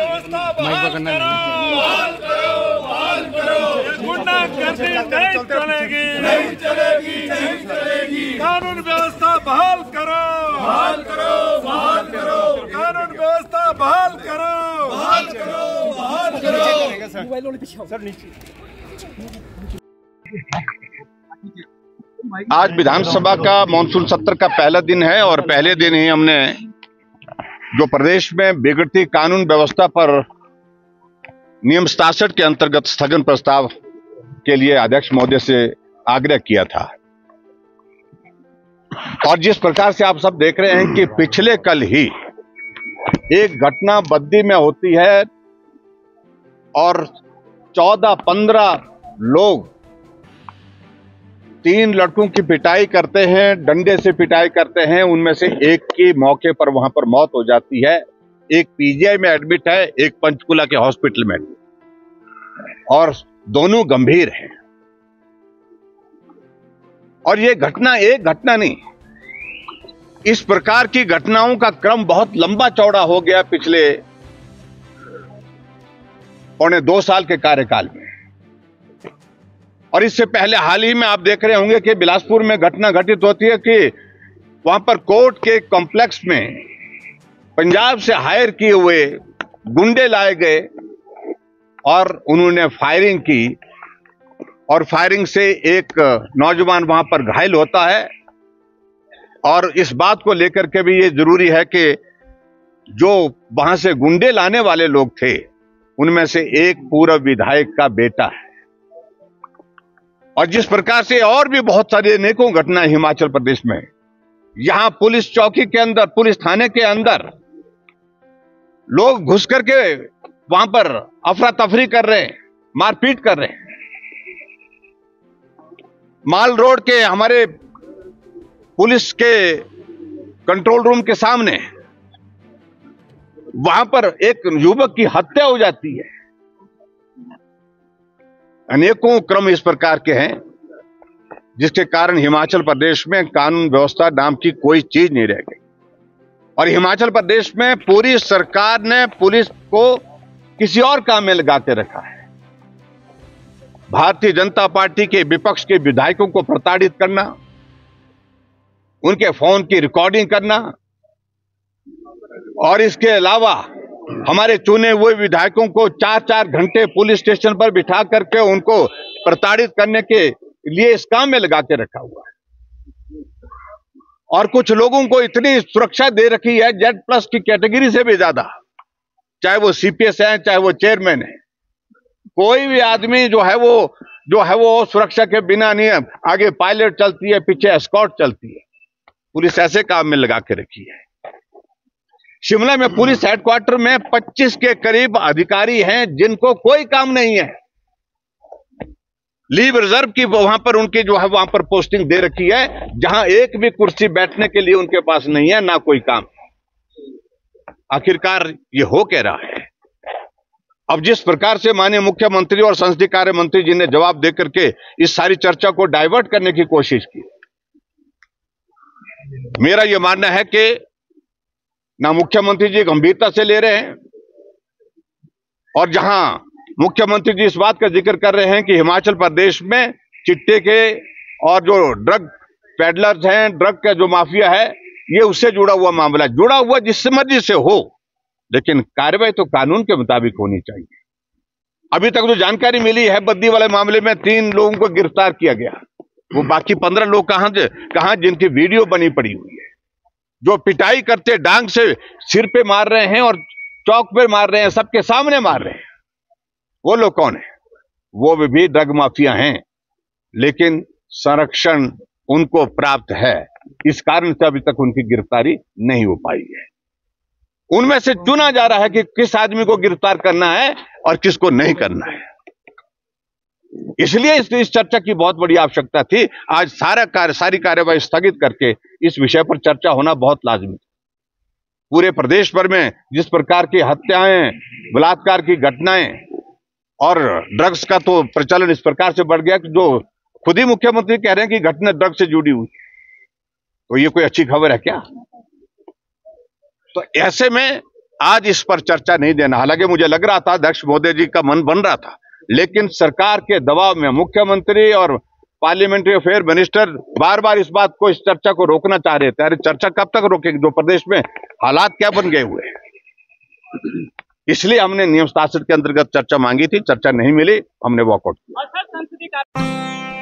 व्यवस्था बहाल करो। बहाल करो बहाल करो। गुंडागर्दी नहीं चलेगी। नहीं चलेगी नहीं चलेगी। कानून व्यवस्था बहाल करो। बहाल करो बहाल करो। कानून व्यवस्था बहाल करो। बहाल करो बहाल करो। आज विधानसभा का मानसून सत्र का पहला दिन है और पहले दिन ही हमने जो प्रदेश में बिगड़ती कानून व्यवस्था पर नियम सतासठ के अंतर्गत स्थगन प्रस्ताव के लिए अध्यक्ष महोदय से आग्रह किया था। और जिस प्रकार से आप सब देख रहे हैं कि पिछले कल ही एक घटना बद्दी में होती है और चौदह पंद्रह लोग तीन लड़कों की पिटाई करते हैं, डंडे से पिटाई करते हैं, उनमें से एक की मौके पर वहाँ पर मौत हो जाती है। एक पीजीआई में एडमिट है, एक पंचकुला के हॉस्पिटल में। और दोनों गंभीर हैं। और ये घटना एक घटना नहीं। इस प्रकार की घटनाओं का क्रम बहुत लंबा चौड़ा हो गया पिछले पौने दो साल के कार्यकाल में। और इससे पहले हाल ही में आप देख रहे होंगे कि बिलासपुर में घटना घटित होती है कि वहाँ पर कोर्ट के कॉम्प्लेक्स में पंजाब से हायर किए हुए गुंडे लाए गए और उन्होंने फायरिंग की और फायरिंग से एक नौजवान वहाँ पर घायल होता है। और इस बात को लेकर के भी ये ज़रूरी है कि जो वहाँ से गुंडे लाने वाले लोग थे, उनमें से एक पूर्व विधायक का बेटा है। और जिस प्रकार से और भी बहुत सारी अनेकों घटनाएँ हिमाचल प्रदेश में, यहाँ पुलिस चौकी के अंदर, पुलिस थाने के अंदर, लोग घुस करके वहाँ पर अफरा तफरी कर रहे हैं, मारपीट कर रहे हैं। माल रोड के हमारे पुलिस के कंट्रोल रूम के सामने, वहाँ पर एक युवक की हत्या हो जाती है। अनेकों क्रम इस प्रकार के हैं, जिसके कारण हिमाचल प्रदेश में कानून व्यवस्था नाम की कोई चीज़ नहीं रह गई। और हिमाचल प्रदेश में पूरी सरकार ने पुलिस को किसी और काम में लगाते रखा है। भारतीय जनता पार्टी के विपक्ष के विधायकों को प्रताड़ित करना, उनके फ़ोन की रिकॉर्डिंग करना, और इसके अलावा हमारे चुने हुए विधायकों को चार चार घंटे पुलिस स्टेशन पर बिठा करके उनको प्रताड़ित करने के लिए इस काम में लगा के रखा हुआ है। और कुछ लोगों को इतनी सुरक्षा दे रखी है, जेड प्लस की कैटेगरी से भी ज़्यादा, चाहे वो सीपीएस है, चाहे वो चेयरमैन है। कोई भी आदमी जो है वो, जो है वो सुरक्षा के बिना नहीं है। आगे पायलट चलती है, पीछे स्कॉट चलती है। पुलिस ऐसे काम में लगा के रखी है। शिमला में पुलिस हेडक्वार्टर में 25 के करीब अधिकारी हैं जिनको कोई काम नहीं है। लीव रिज़र्व की वहाँ पर उनकी जो है वहाँ पर पोस्टिंग दे रखी है जहाँ एक भी कुर्सी बैठने के लिए उनके पास नहीं है ना कोई काम। आखिरकार ये हो कह रहा है? अब जिस प्रकार से माननीय मुख्यमंत्री और संसदीय कार्य मंत्री जी ने जवाब देकर के इस सारी चर्चा को डाइवर्ट करने की कोशिश की। मेरा यह मानना है कि ना मुख्यमंत्री जी गंभीरता से ले रहे हैं। और जहाँ मुख्यमंत्री जी इस बात का ज़िक्र कर रहे हैं कि हिमाचल प्रदेश में चिट्टे के और जो ड्रग पेडलर्स हैं, ड्रग का जो माफिया है, ये उससे जुड़ा हुआ मामला, जुड़ा हुआ जिस मर्ज़ी से हो, लेकिन कार्रवाई तो कानून के मुताबिक होनी चाहिए। अभी तक जो जानकारी मिली है, बद्दी वाले मामले में तीन लोगों को गिरफ़्तार किया गया। वो बाकी पंद्रह लोग कहाँ कहाँ जिनकी वीडियो बनी पड़ी हुई है। जो पिटाई करते डांग से सिर पे मार रहे हैं और चौक पे मार रहे हैं सबके सामने मार रहे हैं। वो लोग कौन है? वो भी ड्रग माफिया हैं लेकिन संरक्षण उनको प्राप्त है। इस कारण से अभी तक उनकी गिरफ्तारी नहीं हो पाई है। उनमें से चुना जा रहा है कि किस आदमी को गिरफ़्तार करना है और किसको नहीं करना है। इसलिए इस, इस चर्चा की बहुत बड़ी आवश्यकता थी। आज सारा कार्य सारी कार्यवाही स्थगित करके इस विषय पर चर्चा होना बहुत लाजमी पूरे प्रदेश भर में जिस प्रकार की हत्याएँ, बलात्कार की घटनाएँ और ड्रग्स का तो प्रचलन इस प्रकार से बढ़ गया कि जो खुद ही मुख्यमंत्री कह रहे हैं कि घटना ड्रग्स से जुड़ी हुई। तो ये कोई अच्छी खबर है क्या? तो ऐसे में आज इस पर चर्चा नहीं देना। हालाँकि मुझे लग रहा था, अध्यक्ष मोदी जी का मन बन रहा था, लेकिन सरकार के दबाव में मुख्यमंत्री और पार्लियामेंट्री अफेयर मिनिस्टर बार बार इस बात को, इस चर्चा को रोकना चाह रहे थे। अरे चर्चा कब तक रोकेंगे? जो प्रदेश में हालात क्या बन गए हुए? इसलिए हमने नियम शासन के अंतर्गत चर्चा मांगी थी। चर्चा नहीं मिली, हमने वॉकआउट किया।